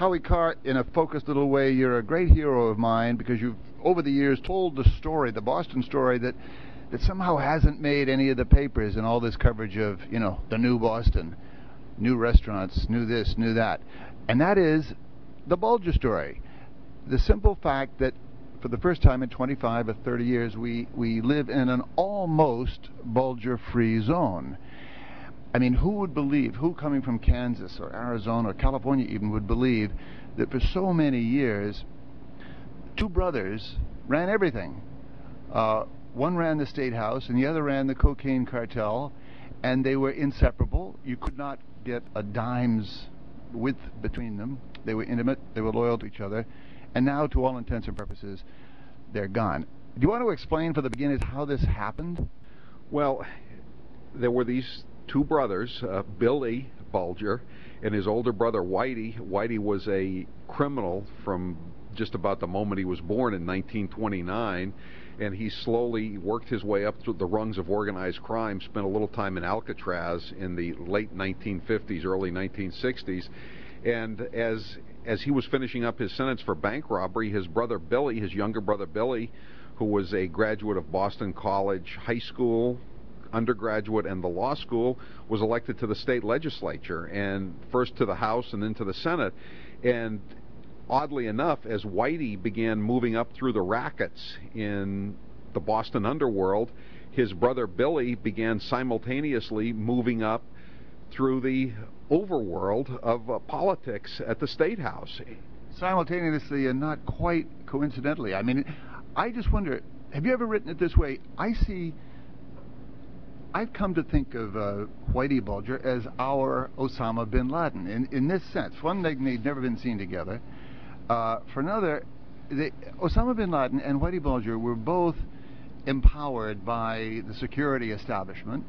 Howie Carr, in a focused little way, you're a great hero of mine because you've, over the years, told the story, the Boston story, that that somehow hasn't made any of the papers and all this coverage of, you know, the new Boston, new restaurants, new this, new that. And that is the Bulger story. The simple fact that for the first time in 25 or 30 years, we, we live in an almost Bulger free zone. I mean, who would believe, who coming from Kansas or Arizona or California even would believe that for so many years, two brothers ran everything. Uh, one ran the state house and the other ran the cocaine cartel, and they were inseparable. You could not get a dime's width between them. They were intimate, they were loyal to each other, and now, to all intents and purposes, they're gone. Do you want to explain for the beginners how this happened? Well, there were these two brothers, uh, Billy Bulger and his older brother Whitey. Whitey was a criminal from just about the moment he was born in 1929 and he slowly worked his way up through the rungs of organized crime. Spent a little time in Alcatraz in the late 1950s, early 1960s, and as as he was finishing up his sentence for bank robbery, his brother Billy, his younger brother Billy, who was a graduate of Boston College High School, undergraduate, and the law school, was elected to the state legislature and first to the House and then to the Senate. And oddly enough, as Whitey began moving up through the rackets in the Boston underworld, his brother Billy began simultaneously moving up through the overworld of uh, politics at the State House. Simultaneously and not quite coincidentally. I mean, I just wonder have you ever written it this way? I see. I've come to think of uh, Whitey Bulger as our Osama bin Laden in, in this sense. One, they'd never been seen together. Uh, for another, they, Osama bin Laden and Whitey Bulger were both empowered by the security establishment.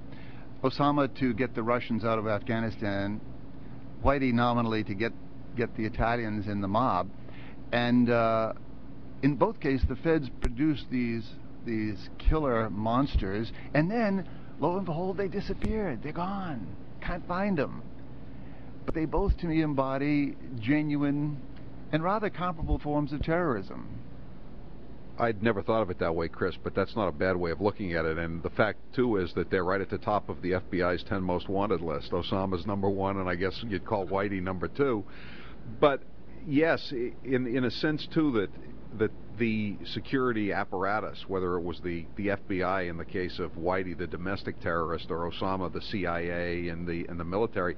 Osama to get the Russians out of Afghanistan, Whitey nominally to get get the Italians in the mob, and uh, in both cases the feds produced these these killer monsters, and then lo and behold they disappeared. They're gone. Can't find them. But they both, to me, embody genuine and rather comparable forms of terrorism. I'd never thought of it that way, Chris, but that's not a bad way of looking at it. And the fact, too, is that they're right at the top of the FBI's 10 most wanted list. Osama's number one, and I guess you'd call Whitey number two. But yes, in in a sense, too, that that the security apparatus, whether it was the, the FBI in the case of Whitey, the domestic terrorist, or Osama, the CIA and the and the military,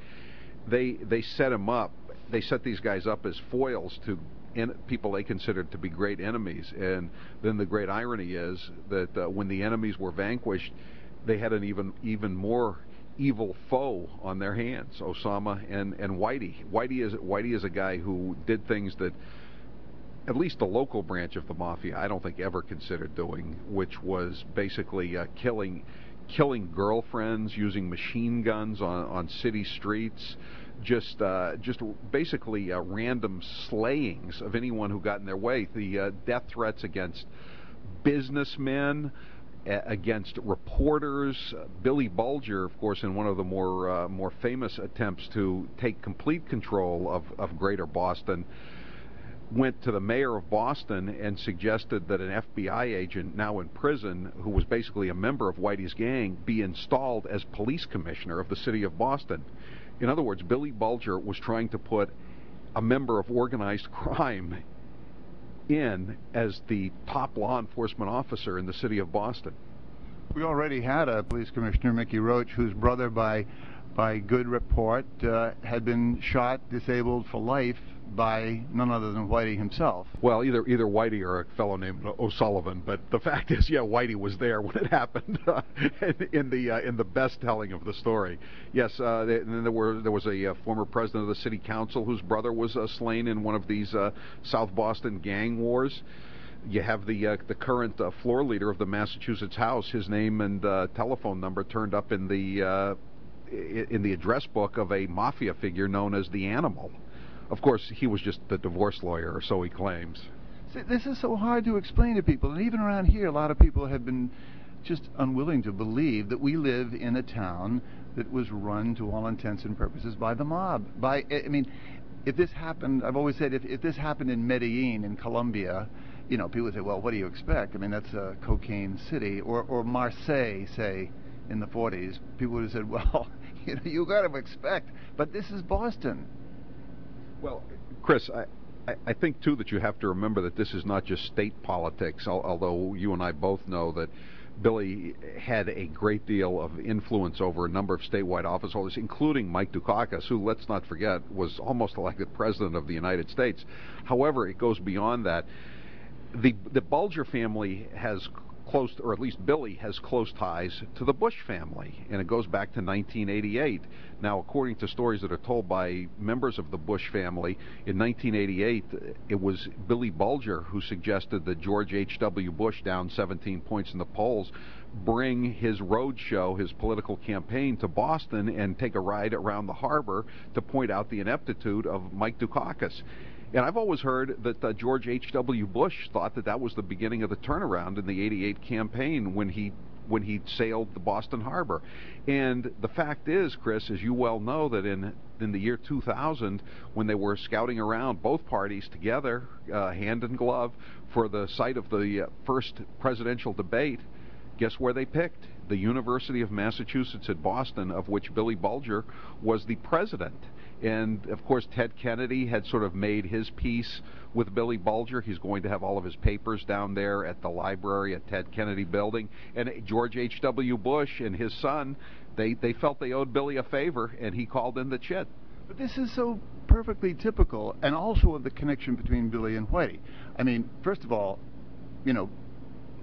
they they set him up they set these guys up as foils to people they considered to be great enemies. And then the great irony is that uh, when the enemies were vanquished, they had an even even more evil foe on their hands, Osama and and Whitey. Whitey is Whitey is a guy who did things that at least the local branch of the mafia I don't think ever considered doing, which was basically uh, killing killing girlfriends using machine guns on on city streets just uh, just basically uh, random slayings of anyone who got in their way. The uh, death threats against businessmen, against reporters. Billy Bulger, of course, in one of the more uh, more famous attempts to take complete control of, of Greater Boston. Went to the mayor of Boston and suggested that an FBI agent, now in prison, who was basically a member of Whitey's gang, be installed as police commissioner of the city of Boston. In other words, Billy Bulger was trying to put a member of organized crime in as the top law enforcement officer in the city of Boston. We already had a police commissioner, Mickey Roache, whose brother, by by good report, uh, had been shot, disabled for life by none other than Whitey himself. Well, either either Whitey or a fellow named O'Sullivan, but the fact is, yeah, Whitey was there when it happened uh, in the uh, in the best telling of the story. Yes, uh, then there were there was a uh, former president of the city council whose brother was uh, slain in one of these uh, South Boston gang wars. You have the uh, the current uh, floor leader of the Massachusetts House. His name and uh, telephone number turned up in the in the address book of a mafia figure known as the Animal. Of course, he was just the divorce lawyer, or so he claims. See, this is so hard to explain to people, and even around here, a lot of people have been just unwilling to believe that we live in a town that was run, to all intents and purposes, by the mob. By I mean, if this happened, I've always said if, if this happened in Medellin in Colombia, you know, people would say, well, what do you expect? I mean, that's a cocaine city. Or, or Marseille, say, in the 40s, people would have said, well, you know, you got to expect. But this is Boston. Well, Chris, I, I, think too that you have to remember that this is not just state politics. Although you and I both know that Billy had a great deal of influence over a number of statewide office holders, including Mike Dukakis, who, let's not forget, was almost elected president of the United States. However, it goes beyond that. The the Bulger family has close, or at least Billy has close ties to the Bush family, and it goes back to 1988. Now, according to stories that are told by members of the Bush family, in 1988, it was Billy Bulger who suggested that George H.W. Bush, down 17 points in the polls, bring his road show, his political campaign to Boston and take a ride around the harbor to point out the ineptitude of Mike Dukakis. And I've always heard that uh, George H.W. Bush thought that that was the beginning of the turnaround in the 88 campaign when he when he sailed the Boston Harbor. And the fact is, Chris, as you well know, that in in the year 2000, when they were scouting around both parties together, uh, hand in glove, for the site of the uh, first presidential debate, guess where they picked? The University of Massachusetts at Boston, of which Billy Bulger was the president. And of course, Ted Kennedy had sort of made his peace with Billy Bulger. He's going to have all of his papers down there at the library at Ted Kennedy Building. And George H.W. Bush and his son, they, they felt they owed Billy a favor, and he called in the chit. But this is so perfectly typical, and also of the connection between Billy and Whitey. I mean, first of all, you know,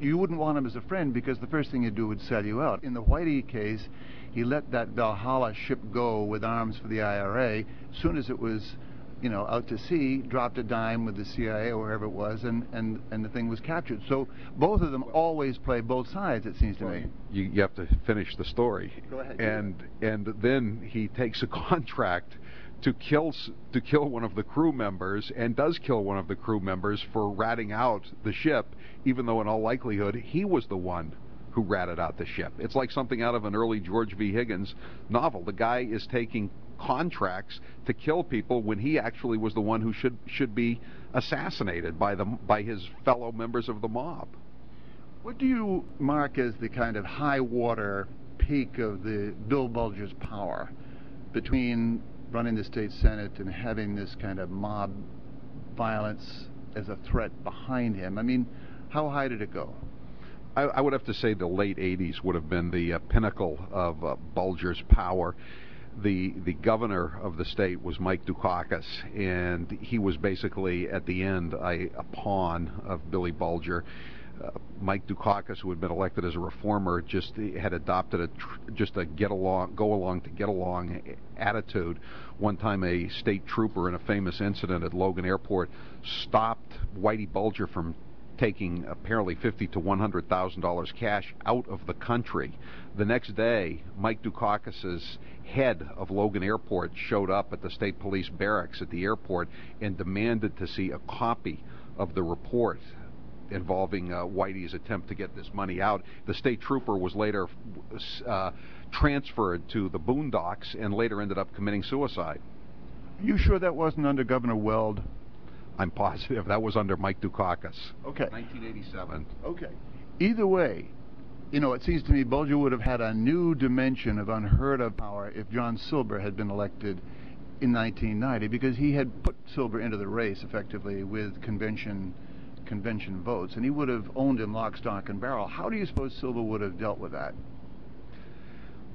you wouldn't want him as a friend because the first thing he'd do would sell you out. In the Whitey case, he let that Valhalla ship go with arms for the IRA. As soon as it was, you know, out to sea, dropped a dime with the CIA or wherever it was, and, and, and the thing was captured. So both of them always play both sides, it seems to me. You, you have to finish the story. Go ahead. And, and then he takes a contract to kill to kill one of the crew members and does kill one of the crew members for ratting out the ship, even though in all likelihood he was the one who ratted out the ship. It's like something out of an early George V. Higgins novel. The guy is taking contracts to kill people when he actually was the one who should should be assassinated by the by his fellow members of the mob. What do you mark as the kind of high water peak of the Bill Bulger's power between running the state senate and having this kind of mob violence as a threat behind him? I mean, how high did it go? I, I would have to say the late 80s would have been the uh, pinnacle of uh, Bulger's power. The the governor of the state was Mike Dukakis, and he was basically at the end a, a pawn of Billy Bulger. Uh, Mike Dukakis, who had been elected as a reformer, just had adopted a tr- just a get along, go along to get along attitude. One time, a state trooper in a famous incident at Logan Airport stopped Whitey Bulger from taking apparently fifty to one hundred thousand dollars cash out of the country. The next day, Mike Dukakis's head of Logan Airport showed up at the state police barracks at the airport and demanded to see a copy of the report involving uh, Whitey's attempt to get this money out. The state trooper was later uh, transferred to the Boondocks and later ended up committing suicide. Are You sure that wasn't under Governor Weld? I'm positive that was under Mike Dukakis. Okay. 1987. Okay. Either way, you know, it seems to me Bulger would have had a new dimension of unheard of power if John Silber had been elected in 1990 because he had put Silber into the race effectively with convention convention votes, and he would have owned him lock, stock, and barrel. How do you suppose Silber would have dealt with that?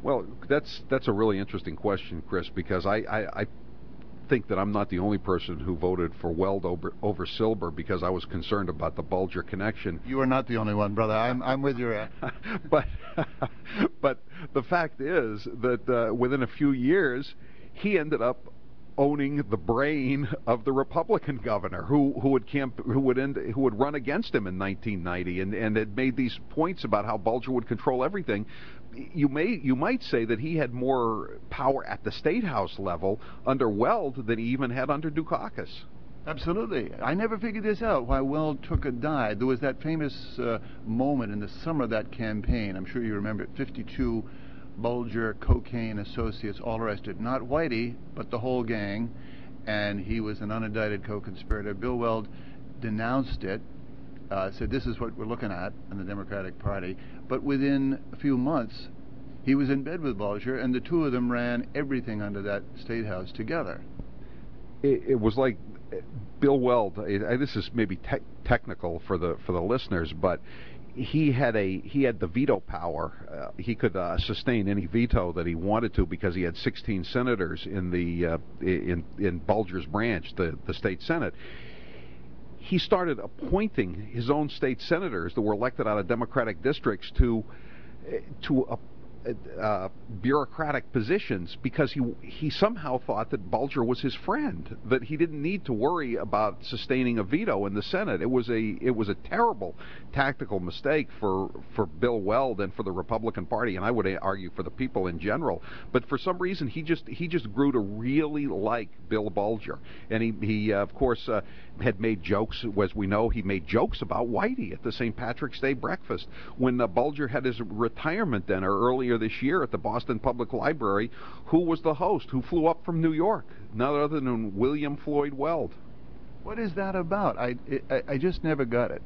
Well, that's that's a really interesting question, Chris, because I, I, I think that I'm not the only person who voted for Weld over, over Silber because I was concerned about the Bulger connection. You are not the only one, brother. I'm, I'm with you. but but the fact is that uh, within a few years, he ended up owning the brain of the Republican governor who who would camp who would end who would run against him in 1990 and and had made these points about how Bulger would control everything. You may you might say that he had more power at the state house level under Weld than he even had under Dukakis. Absolutely. I never figured this out, why Weld took a dive. There was that famous uh, moment in the summer of that campaign. I'm sure you remember it, 52 Bulger, cocaine associates, all arrested. Not Whitey, but the whole gang. and he was an unindicted co-conspirator. Bill Weld denounced it, uh, said this is what we're looking at in the Democratic Party. But within a few months, he was in bed with Bulger, and the two of them ran everything under that state house together. It, it was like Bill Weld. Uh, this is maybe te- technical for the for the listeners, but he had a he had the veto power. Uh, he could uh, sustain any veto that he wanted to because he had 16 senators in the uh, in in Bulger's branch, the the state senate. He started appointing his own state senators that were elected out of Democratic districts to uh, to uh, bureaucratic positions because he he somehow thought that Bulger was his friend, that he didn't need to worry about sustaining a veto in the Senate. It was a it was a terrible tactical mistake for for Bill Weld and for the Republican Party, and I would argue for the people in general. But for some reason, he just he just grew to really like Bill Bulger, and he he uh, of course uh, had made jokes, as we know, he made jokes about Whitey at the St. Patrick's Day breakfast when uh, Bulger had his retirement dinner earlier this year at the Boston Public Library. Who was the host? Who flew up from New York? None other than William Floyd Weld. What is that about? I, I just never got it.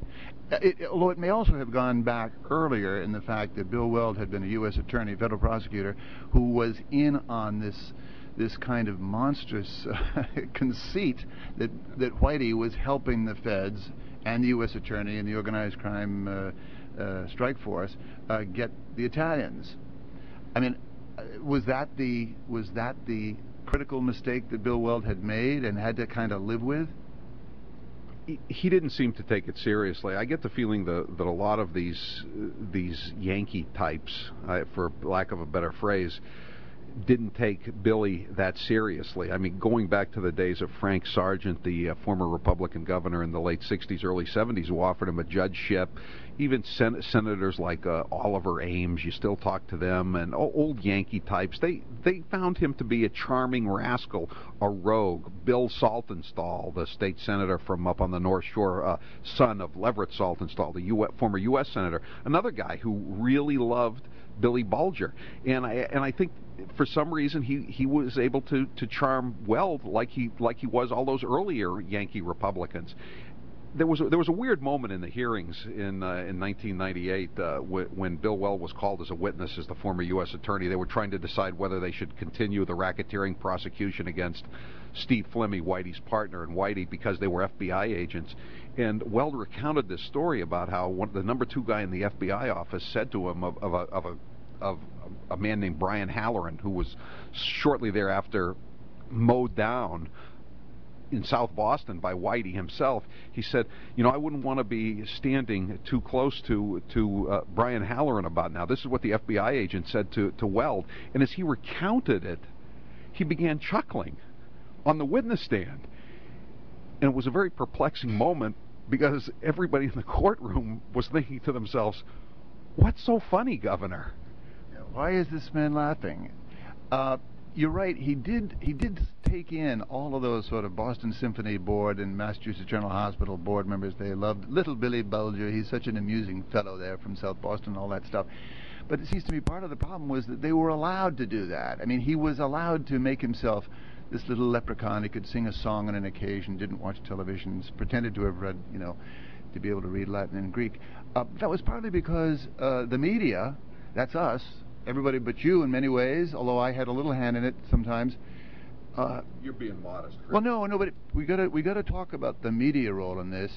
it. Although it may also have gone back earlier in the fact that Bill Weld had been a U.S. attorney, federal prosecutor, who was in on this this kind of monstrous uh, conceit that that Whitey was helping the feds and the U.S. attorney and the organized crime uh, uh, strike force uh, get the Italians. I mean, was that the was that the critical mistake that Bill Weld had made and had to kind of live with? he didn't seem to take it seriously. I get the feeling that, that a lot of these these Yankee types, uh, for lack of a better phrase, didn't take Billy that seriously. I mean, going back to the days of Frank Sargent, the uh, former Republican governor in the late 60s, early 70s, who offered him a judgeship, even sen- senators like uh, Oliver Ames, you still talk to them, and old Yankee types, they, they found him to be a charming rascal, a rogue. Bill Saltonstall, the state senator from up on the North Shore, uh, son of Leverett Saltonstall, the U- former U.S. senator, another guy who really loved Billy Bulger, and I and I think for some reason he, he was able to, to charm Weld like he like he was all those earlier Yankee Republicans. There was a, there was a weird moment in the hearings in uh, in 1998 uh, w- when Bill Weld was called as a witness as the former U.S. attorney. They were trying to decide whether they should continue the racketeering prosecution against Steve Flemmi, Whitey's partner, and Whitey because they were FBI agents. And Weld recounted this story about how one, the number two guy in the FBI office said to him of, of, a, of a of a man named Brian Halloran, who was shortly thereafter mowed down in South Boston by Whitey himself. He said, "You know, I wouldn't want to be standing too close to to uh, Brian Halloran about now." This is what the FBI agent said to to Weld, and as he recounted it, he began chuckling on the witness stand, and it was a very perplexing moment because everybody in the courtroom was thinking to themselves, "What's so funny, Governor?" Why is this man laughing? Uh, you're right. He did. He did take in all of those sort of Boston Symphony Board and Massachusetts General Hospital board members. They loved little Billy Bulger. He's such an amusing fellow there from South Boston, all that stuff. But it seems to me part of the problem was that they were allowed to do that. I mean, he was allowed to make himself this little leprechaun. He could sing a song on an occasion. Didn't watch television. Pretended to have read, you know, to be able to read Latin and Greek. Uh, that was partly because uh, the media, that's us, everybody but you in many ways, although I had a little hand in it sometimes. Uh, You're being modest. Chris. Well, no, no, but we got to we got to talk about the media role in this.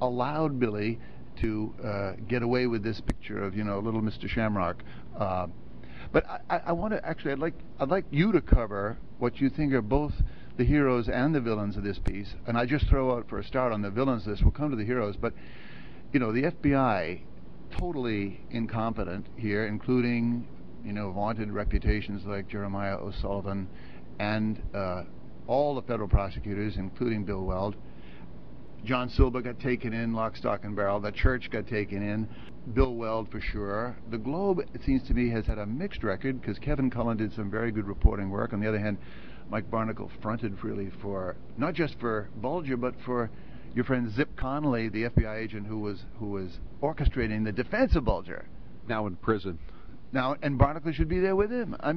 Allowed Billy to uh, get away with this picture of you know little Mr. Shamrock. Uh, but I, I want to actually, I'd like I'd like you to cover what you think are both the heroes and the villains of this piece. And I just throw out for a start on the villains list. We'll come to the heroes, but you know the FBI totally incompetent here, including you know, vaunted reputations like Jeremiah O'Sullivan and uh, all the federal prosecutors, including Bill Weld. John Silber got taken in, lock, stock, and barrel. The church got taken in. Bill Weld for sure. The Globe, it seems to me, has had a mixed record because Kevin Cullen did some very good reporting work. On the other hand, Mike Barnicle fronted freely for not just for Bulger, but for your friend Zip Connolly, the FBI agent who was who was orchestrating the defense of Bulger. Now in prison. Now, and Barnicle should be there with him. I mean.